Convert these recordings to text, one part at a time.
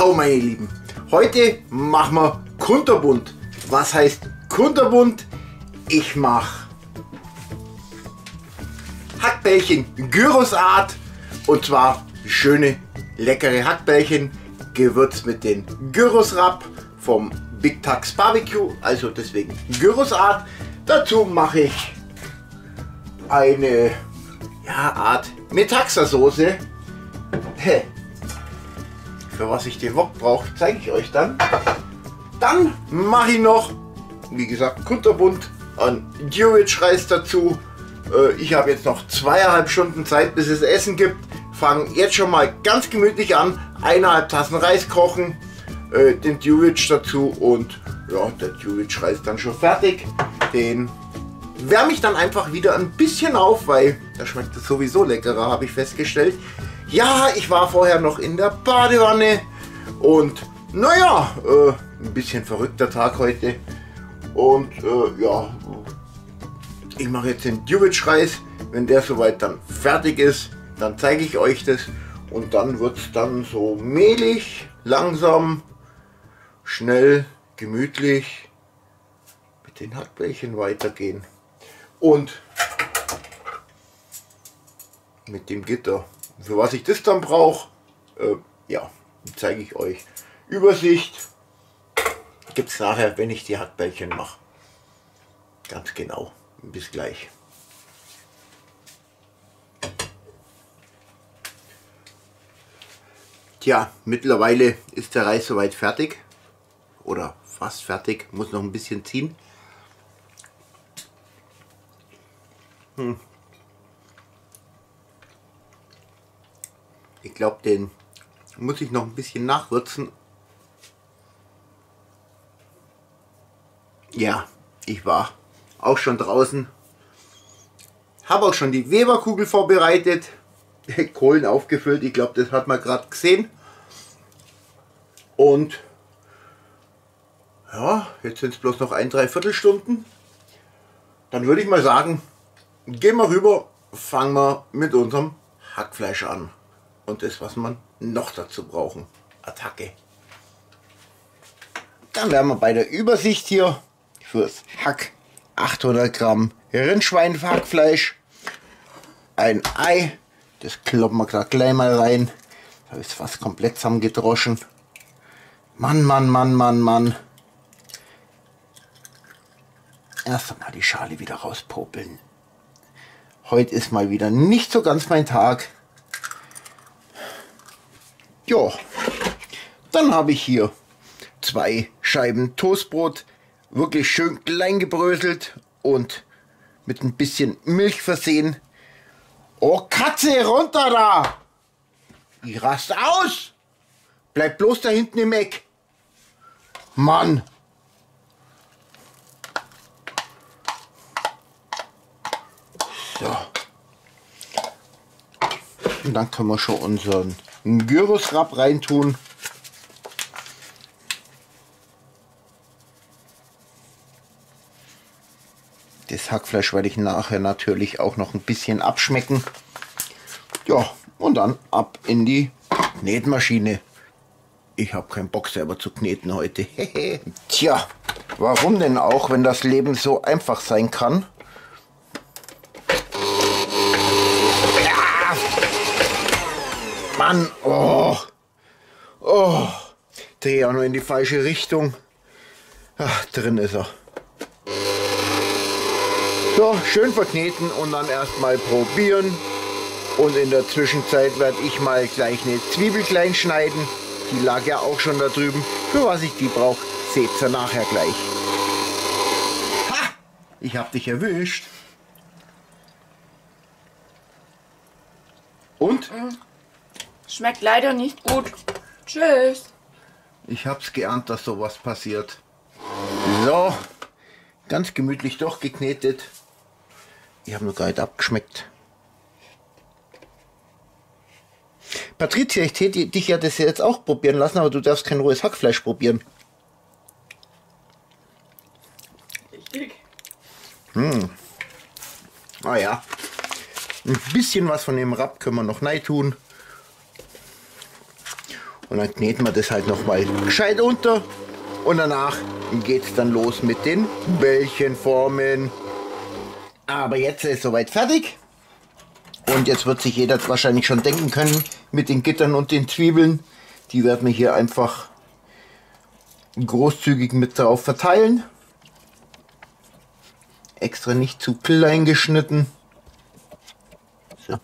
Ho meine Lieben, heute machen wir Kunterbunt. Was heißt Kunterbunt? Ich mache Hackbällchen Gyrosart und zwar schöne leckere Hackbällchen gewürzt mit den Gyrosrap vom Big Tax Barbecue, also deswegen Gyrosart. Dazu mache ich eine ja, Art Metaxa-Soße. Für was ich den Wok brauche, zeige ich euch dann. Dann mache ich noch, wie gesagt, Kunterbunt an Dewitsch-Reis dazu. Äh, ich habe jetzt noch zweieinhalb Stunden Zeit, bis es Essen gibt. Fange jetzt schon mal ganz gemütlich an. Eineinhalb Tassen Reis kochen, äh, den Dewitsch dazu und ja, der Dewitsch-Reis dann schon fertig. Den wärme ich dann einfach wieder ein bisschen auf, weil da schmeckt es sowieso leckerer, habe ich festgestellt. Ja, ich war vorher noch in der Badewanne und naja, äh, ein bisschen verrückter Tag heute. Und äh, ja, ich mache jetzt den Dewitsch-Reis. Wenn der soweit dann fertig ist, dann zeige ich euch das. Und dann wird es dann so mehlig, langsam, schnell, gemütlich mit den Hackbällchen weitergehen. Und mit dem Gitter. Für was ich das dann brauche, äh, ja, zeige ich euch. Übersicht gibt es nachher, wenn ich die Hackbällchen mache. Ganz genau. Bis gleich. Tja, mittlerweile ist der Reis soweit fertig. Oder fast fertig. Muss noch ein bisschen ziehen. Hm. Glaube, den muss ich noch ein bisschen nachwürzen. Ja, ich war auch schon draußen. Habe auch schon die Weberkugel vorbereitet. Kohlen aufgefüllt. Ich glaube, das hat man gerade gesehen. Und ja, jetzt sind es bloß noch ein, dreiviertel Stunden. Dann würde ich mal sagen, gehen wir rüber, fangen wir mit unserem Hackfleisch an. Und das, was man noch dazu brauchen. Attacke. Dann werden wir bei der Übersicht hier fürs Hack 800 Gramm Rindschweinhackfleisch, ein Ei, das kloppen wir gerade gleich mal rein. Da ist fast komplett zusammengedroschen. Mann, Mann, Mann, Mann, Mann. Erst einmal die Schale wieder rauspopeln. Heute ist mal wieder nicht so ganz mein Tag. Ja, dann habe ich hier zwei Scheiben Toastbrot, wirklich schön klein gebröselt und mit ein bisschen Milch versehen. Oh Katze, runter da! Ich raste aus! Bleib bloß da hinten im Eck. Mann! So. Und dann können wir schon unseren Gyrosrap reintun. Das Hackfleisch werde ich nachher natürlich auch noch ein bisschen abschmecken. Ja, und dann ab in die Knetmaschine. Ich habe keinen Bock selber zu kneten heute. Tja, warum denn auch, wenn das Leben so einfach sein kann? Mann, oh, oh, drehe auch nur in die falsche Richtung. Ach, drin ist er. So, schön verkneten und dann erstmal probieren. Und in der Zwischenzeit werde ich mal gleich eine Zwiebel klein schneiden. Die lag ja auch schon da drüben. Für was ich die brauche, seht ihr nachher gleich. Ha! Ich hab dich erwischt. Und? Mhm. Schmeckt leider nicht gut. Tschüss. Ich hab's geahnt, dass sowas passiert. So, ganz gemütlich durchgeknetet. Ich habe nur gerade abgeschmeckt. Patricia, ich hätte dich ja das jetzt auch probieren lassen, aber du darfst kein rohes Hackfleisch probieren. Richtig. Hm. Ah ja. Ein bisschen was von dem Rapp können wir noch rein tun. Und dann kneten wir das halt nochmal gescheit unter. Und danach geht es dann los mit den Bällchenformen. Aber jetzt ist soweit fertig. Und jetzt wird sich jeder wahrscheinlich schon denken können mit den Gittern und den Zwiebeln. Die werden wir hier einfach großzügig mit drauf verteilen. Extra nicht zu klein geschnitten. So.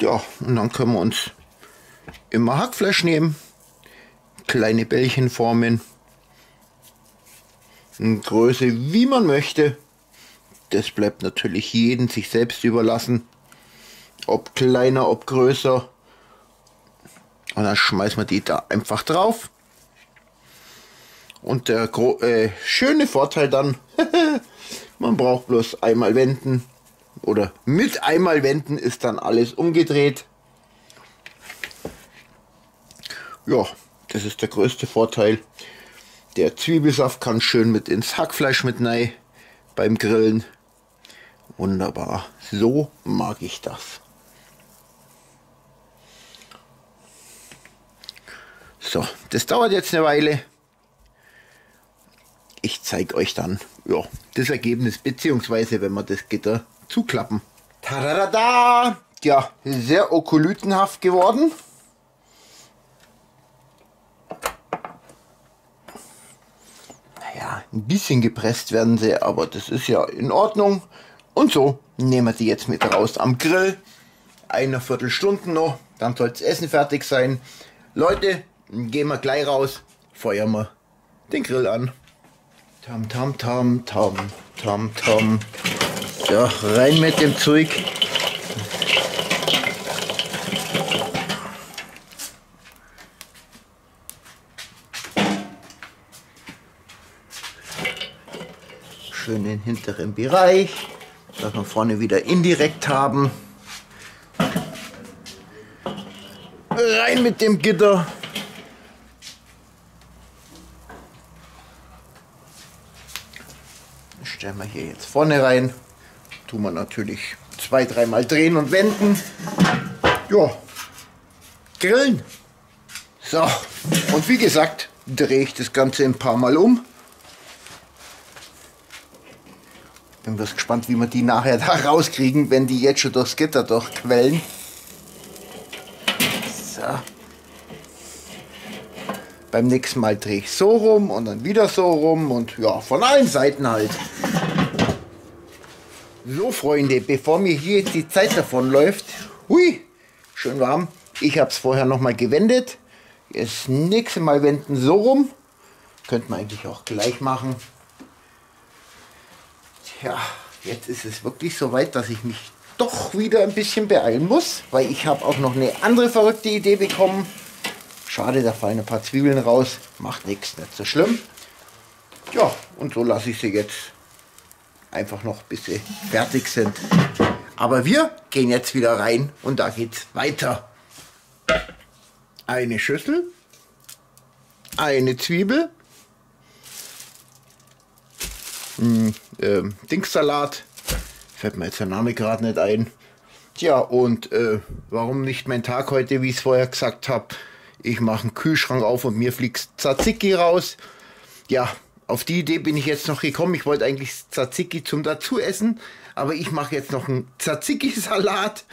Ja, und dann können wir uns immer Hackfleisch nehmen. Kleine Bällchen formen. In Größe wie man möchte. Das bleibt natürlich jedem sich selbst überlassen. Ob kleiner, ob größer. Und dann schmeißen wir die da einfach drauf. Und der äh, schöne Vorteil dann, man braucht bloß einmal wenden. Oder mit einmal wenden ist dann alles umgedreht. Ja, das ist der größte Vorteil. Der Zwiebelsaft kann schön mit ins Hackfleisch mit rein beim Grillen. Wunderbar. So mag ich das. So, das dauert jetzt eine Weile. Ich zeige euch dann ja, das Ergebnis, beziehungsweise wenn wir das Gitter zuklappen. Tadadada! Ja, sehr okolytenhaft geworden. Ein bisschen gepresst werden sie, aber das ist ja in Ordnung. Und so nehmen wir die jetzt mit raus am Grill. Eine Viertelstunde noch, dann soll das Essen fertig sein. Leute, gehen wir gleich raus, feuern wir den Grill an. Tam, tam, tam, tam, tam, tam. Ja, rein mit dem Zeug. Schön den hinteren Bereich dass wir vorne wieder indirekt haben. Rein mit dem Gitter. stellen wir hier jetzt vorne rein. Tun wir natürlich zwei, dreimal drehen und wenden. Ja, grillen. So, und wie gesagt, drehe ich das Ganze ein paar Mal um. Bin bloß gespannt, wie wir die nachher da rauskriegen, wenn die jetzt schon durchs Gitter durchquellen. So. Beim nächsten Mal drehe ich so rum und dann wieder so rum und ja, von allen Seiten halt. So Freunde, bevor mir hier jetzt die Zeit davon läuft, hui, schön warm. Ich habe es vorher noch mal gewendet. Jetzt nächste Mal wenden so rum. Könnte man eigentlich auch gleich machen. Tja, jetzt ist es wirklich so weit, dass ich mich doch wieder ein bisschen beeilen muss, weil ich habe auch noch eine andere verrückte Idee bekommen. Schade, da fallen ein paar Zwiebeln raus. Macht nichts, nicht so schlimm. Ja, und so lasse ich sie jetzt einfach noch, bis sie fertig sind. Aber wir gehen jetzt wieder rein und da geht's weiter. Eine Schüssel, eine Zwiebel, hm, äh, Dingssalat. Fällt mir jetzt der Name gerade nicht ein. Tja, und äh, warum nicht mein Tag heute, wie ich es vorher gesagt habe? Ich mache einen Kühlschrank auf und mir fliegt Tzatziki raus. Ja, auf die Idee bin ich jetzt noch gekommen. Ich wollte eigentlich Tzatziki zum dazu essen, aber ich mache jetzt noch einen Tzatziki-Salat.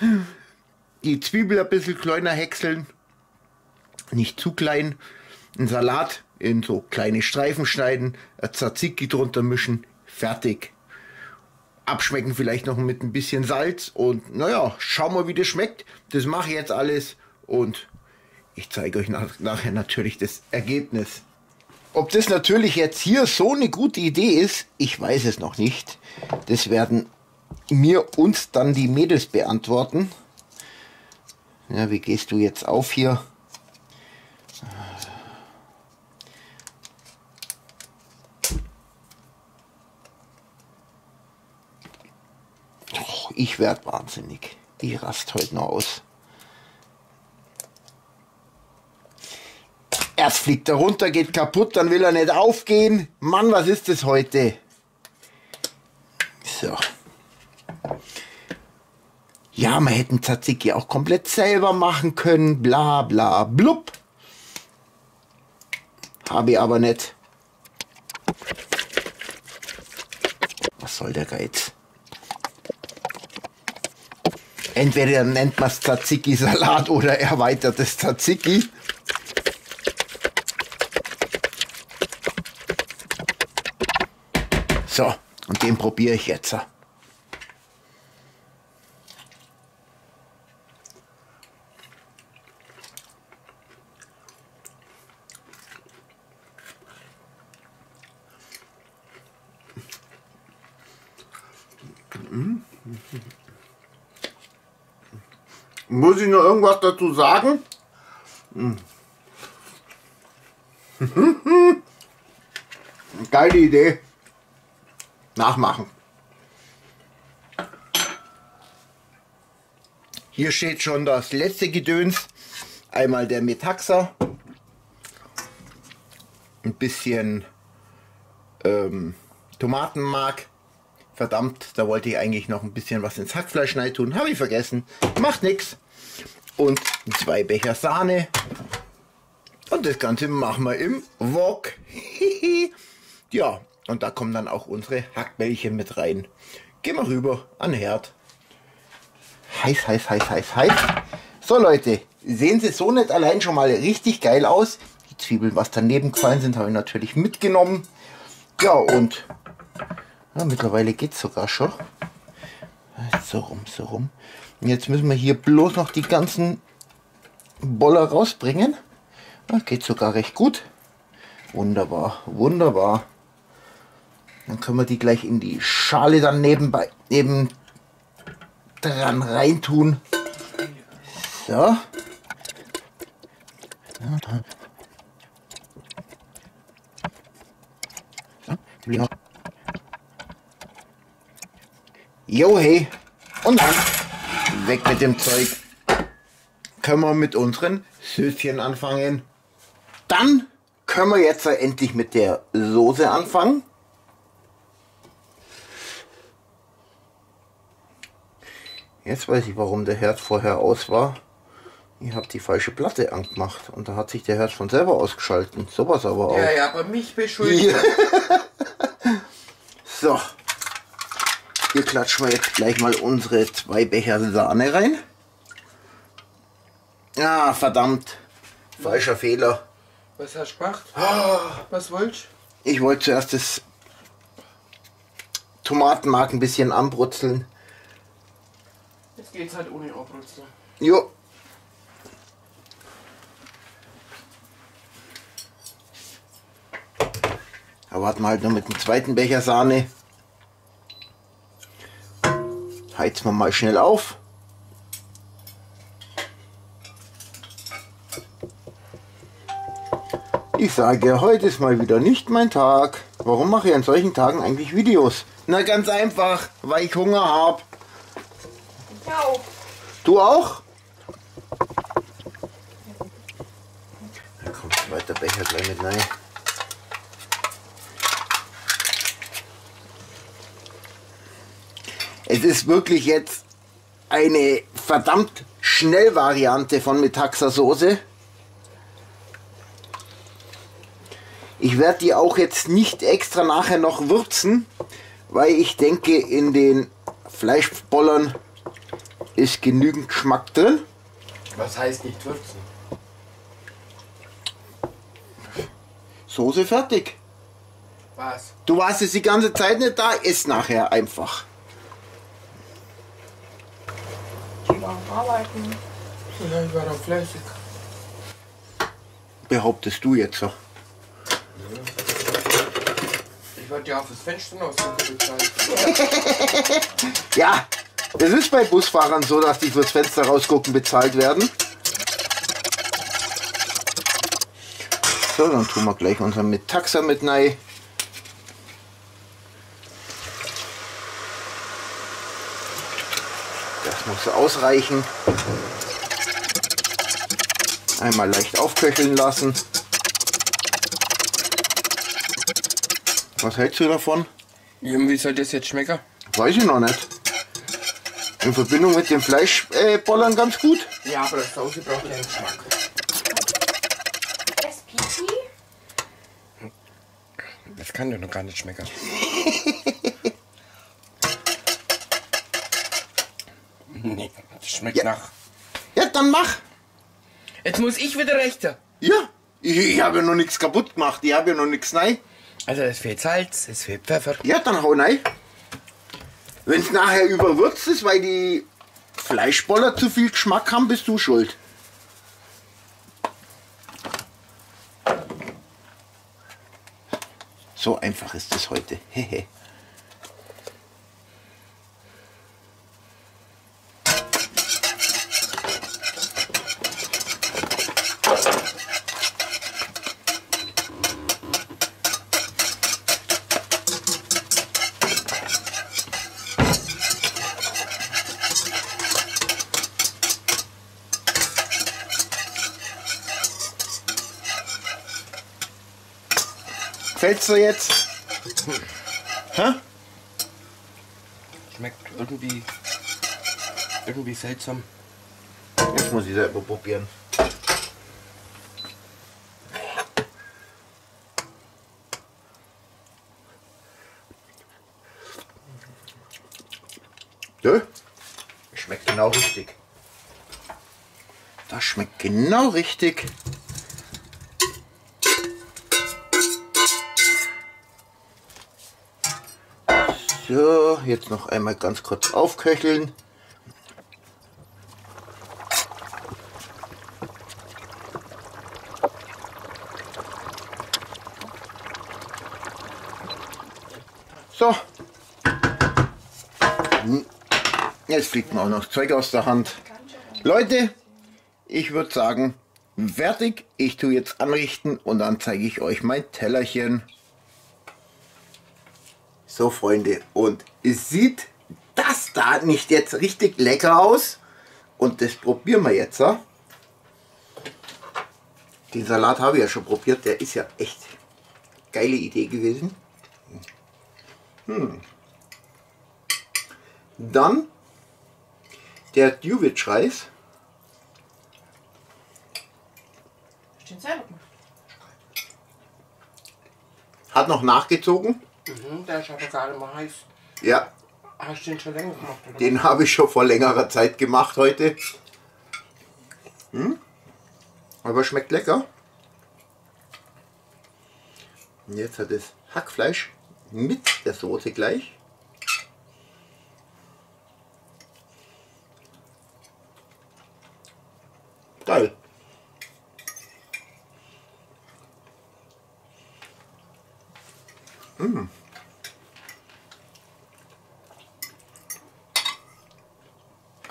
Die Zwiebel ein bisschen kleiner häckseln. Nicht zu klein. Ein Salat in so kleine Streifen schneiden, Tzatziki drunter mischen, fertig. Abschmecken vielleicht noch mit ein bisschen Salz und naja, schauen wir, wie das schmeckt. Das mache ich jetzt alles und ich zeige euch nach, nachher natürlich das Ergebnis. Ob das natürlich jetzt hier so eine gute Idee ist, ich weiß es noch nicht. Das werden mir uns dann die Mädels beantworten. Ja, wie gehst du jetzt auf hier? Ich werde wahnsinnig. Ich rast heute noch aus. Erst fliegt er runter, geht kaputt, dann will er nicht aufgehen. Mann, was ist das heute? So. ja, man hätte Tzatziki auch komplett selber machen können, bla bla blub. Habe ich aber nicht. Was soll der Geiz? Entweder nennt man es Tzatziki-Salat oder erweitertes Tzatziki. So, und den probiere ich jetzt. Muss ich noch irgendwas dazu sagen? Geile Idee. Nachmachen. Hier steht schon das letzte Gedöns. Einmal der Metaxa. Ein bisschen ähm, Tomatenmark. Verdammt, da wollte ich eigentlich noch ein bisschen was ins Hackfleisch rein tun. Habe ich vergessen. Macht nichts. Und zwei Becher Sahne. Und das Ganze machen wir im Wok. ja, und da kommen dann auch unsere Hackbällchen mit rein. Gehen wir rüber an den Herd. Heiß, heiß, heiß, heiß, heiß. So Leute, sehen sie so nicht allein schon mal richtig geil aus. Die Zwiebeln, was daneben gefallen sind, habe ich natürlich mitgenommen. Ja, und ja, mittlerweile geht es sogar schon. So rum, so rum. Und jetzt müssen wir hier bloß noch die ganzen Boller rausbringen. Das geht sogar recht gut. Wunderbar, wunderbar. Dann können wir die gleich in die Schale dann nebenbei neben dran reintun. So. Ja. Jo, hey. Und dann weg mit dem Zeug. Können wir mit unseren Süßchen anfangen. Dann können wir jetzt endlich mit der Soße anfangen. Jetzt weiß ich, warum der Herd vorher aus war. Ich habe die falsche Platte angemacht und da hat sich der Herd von selber ausgeschalten. Sowas aber auch. Ja, ja, aber mich beschuldigt. so. Hier klatschen wir jetzt gleich mal unsere zwei Becher Sahne rein. Ah, verdammt. Falscher Fehler. Was hast du gemacht? Was wolltest Ich wollte zuerst das Tomatenmark ein bisschen anbrutzeln. Jetzt geht's halt ohne Abrutzeln. Jo. Da warten wir halt noch mit dem zweiten Becher Sahne. Heizen wir mal schnell auf. Ich sage, heute ist mal wieder nicht mein Tag. Warum mache ich an solchen Tagen eigentlich Videos? Na ganz einfach, weil ich Hunger habe. Ja, Du auch? Da kommt ein zweiter Becher gleich mit rein. Es ist wirklich jetzt eine verdammt Schnellvariante von Metaxa Soße. Ich werde die auch jetzt nicht extra nachher noch würzen, weil ich denke, in den Fleischbollern ist genügend Geschmack drin. Was heißt nicht würzen? Soße fertig. Was? Du warst jetzt die ganze Zeit nicht da, isst nachher einfach. Waren arbeiten. Ja, ich war doch fleißig. Behauptest du jetzt so. Ich wollte ja auf das Fenster noch. Ja, es ist bei Busfahrern so, dass die fürs Fenster rausgucken bezahlt werden. So, dann tun wir gleich unseren Metaxa mit rein. Muss ausreichen. Einmal leicht aufköcheln lassen. Was hältst du davon? Wie soll das jetzt schmecken? Weiß ich noch nicht. In Verbindung mit den Fleischbollern ganz gut. Ja, aber das Soße braucht ja einen Geschmack. Pipi? Das kann doch noch gar nicht schmecken. nee, das schmeckt Ja. nach. Ja, dann mach. Jetzt muss ich wieder rechte. Ja. Ich, ich habe ja noch nichts kaputt gemacht. Ich habe ja noch nichts rein. Also es fehlt Salz, es fehlt Pfeffer. Ja, dann hau rein. Wenn es nachher überwürzt ist, weil die Fleischboller zu viel Geschmack haben, bist du schuld. So einfach ist es heute. Hehe. Fällt's dir jetzt? Hä? Schmeckt irgendwie. irgendwie seltsam. Jetzt muss ich selber probieren. Ja, schmeckt genau richtig. Das schmeckt genau richtig. So, jetzt noch einmal ganz kurz aufköcheln. So. Hm. Jetzt fliegt mir auch noch Zeug aus der Hand. Leute, ich würde sagen, fertig. Ich tue jetzt anrichten und dann zeige ich euch mein Tellerchen. So, Freunde, und sieht das da nicht jetzt richtig lecker aus? Und das probieren wir jetzt. Ja? Den Salat habe ich ja schon probiert, der ist ja echt geile Idee gewesen. Dann der gemacht? Hat noch nachgezogen. Mhm, der ist aber gar nicht mehr heiß. Ja, Hast du den schon länger gemacht, oder? den habe ich schon vor längerer Zeit gemacht heute. Hm? Aber schmeckt lecker. Und jetzt hat es Hackfleisch mit der Soße gleich. Geil.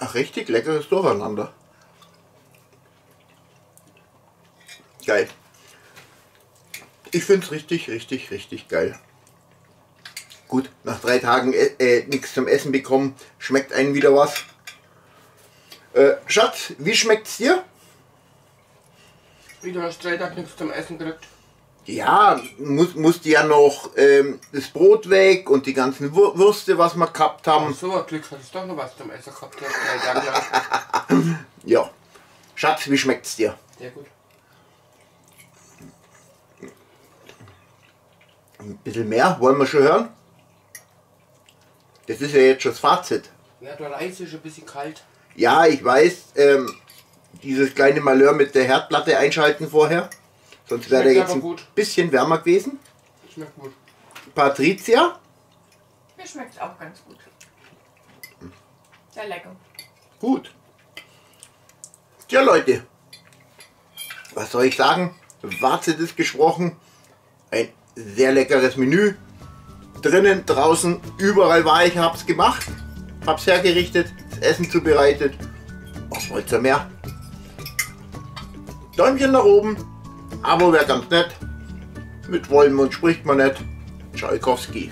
Ach, richtig leckeres Durcheinander. Geil. Ich finde es richtig, richtig, richtig geil. Gut, nach drei Tagen äh, äh, nichts zum Essen bekommen, schmeckt einem wieder was. Äh, Schatz, wie schmeckt's dir? Wie du hast drei Tage nichts zum Essen gekriegt. Ja, muss, musste ja noch ähm, das Brot weg und die ganzen Wür Würste, was wir gehabt haben. So ein Glück hast du doch noch was zum Essen gehabt. Ja. Schatz, wie schmeckt's dir? Sehr gut. Ein bisschen mehr, wollen wir schon hören? Das ist ja jetzt schon das Fazit. Ja, der Reis ist ein bisschen kalt. Ja, ich weiß, ähm, dieses kleine Malheur mit der Herdplatte einschalten vorher. Sonst wäre der jetzt ein gut. bisschen wärmer gewesen. Schmeckt gut. Mir Patricia, schmeckt auch ganz gut. Sehr lecker. gut. Tja, Leute, was soll ich sagen? Fazit ist gesprochen. Ein sehr leckeres Menü. Drinnen, draußen, überall war ich, hab's gemacht. Hab's hergerichtet, das Essen zubereitet. Was wollt ihr mehr? Däumchen nach oben. Abo wäre ganz nett. Mit Wollen und spricht man nicht. Tschaikowski.